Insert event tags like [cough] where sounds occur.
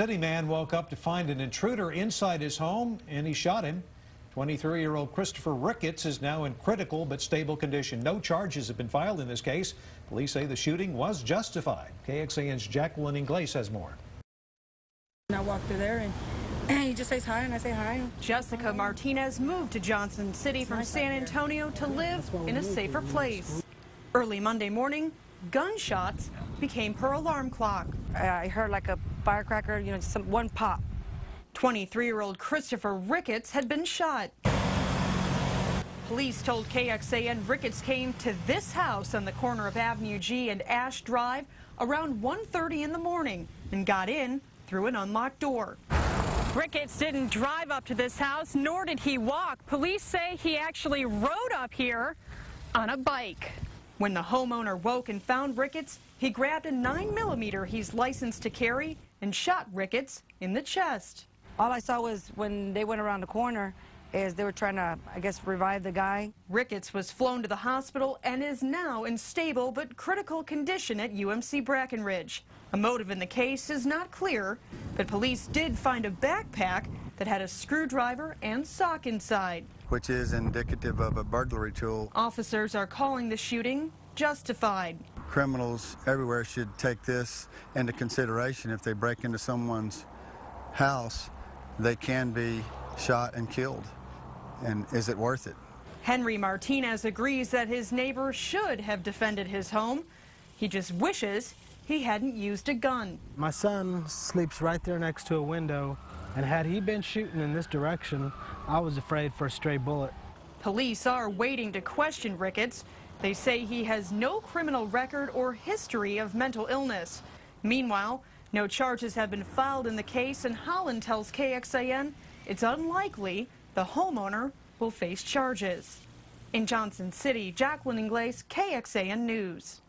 City man woke up to find an intruder inside his home and he shot him. 23-year-old Christopher Ricketts is now in critical but stable condition. No charges have been filed in this case. Police say the shooting was justified. KXAN's Jacqueline Inglés has more. And I walk through there and [clears throat] he just says hi and I say hi. Jessica Martinez moved to Johnson City from San Antonio to live in a safer place. Early Monday morning, gunshots became her alarm clock. I heard like a firecracker, you know, some one pop. 23-year-old Christopher Ricketts had been shot. Police told KXAN Ricketts came to this house on the corner of Avenue G and Ash Drive around 1.30 in the morning and got in through an unlocked door. Ricketts didn't drive up to this house, nor did he walk. Police say he actually rode up here on a bike. When the homeowner woke and found Ricketts, he grabbed a 9mm he's licensed to carry and shot Ricketts in the chest. All I saw was when they went around the corner is they were trying to, I guess, revive the guy. Ricketts was flown to the hospital and is now in stable but critical condition at UMC Brackenridge. A motive in the case is not clear, but police did find a backpack that had a screwdriver and sock inside. Which is indicative of a burglary tool. Officers are calling the shooting justified. Criminals everywhere should take this into consideration if they break into someone's house they can be shot and killed. And is it worth it? Henry Martinez agrees that his neighbor should have defended his home. He just wishes he hadn't used a gun. My son sleeps right there next to a window, and had he been shooting in this direction, I was afraid for a stray bullet. Police are waiting to question Ricketts. They say he has no criminal record or history of mental illness. Meanwhile, no charges have been filed in the case, and Holland tells KXAN it's unlikely the homeowner will face charges. In Johnson City, Jacqueline Inglés, KXAN News.